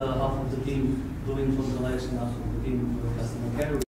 Uh, half of the team doing from the last and half of the team for the customer care.